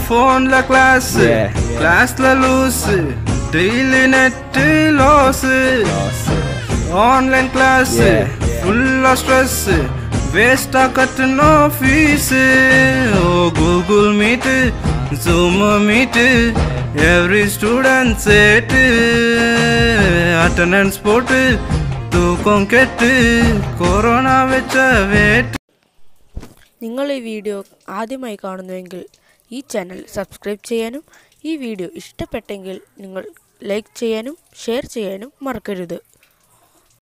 ஃபோன்ல கிளாஸ் கிளாஸ்ல loose daily net loss online class ஃபுல்லா ஸ்ட்ரெஸ் வேஸ்டா கட்டணும் ஃபீஸு ஓ Google meet Zoom meet every student chat attendance போட்டு தூக்கம் கெட்டு கொரோனா வச்ச வேட்டு നിങ്ങൾ ഈ വീഡിയോ ആദ്യമായി കാണുന്നുവെങ്കിൽ ഈ ചാനൽ സബ്സ്ക്രൈബ് ചെയ്യാനും ഈ വീഡിയോ ഇഷ്ടപ്പെട്ടെങ്കിൽ നിങ്ങൾ ലൈക്ക് ചെയ്യാനും ഷെയർ ചെയ്യാനും മറക്കരുത്.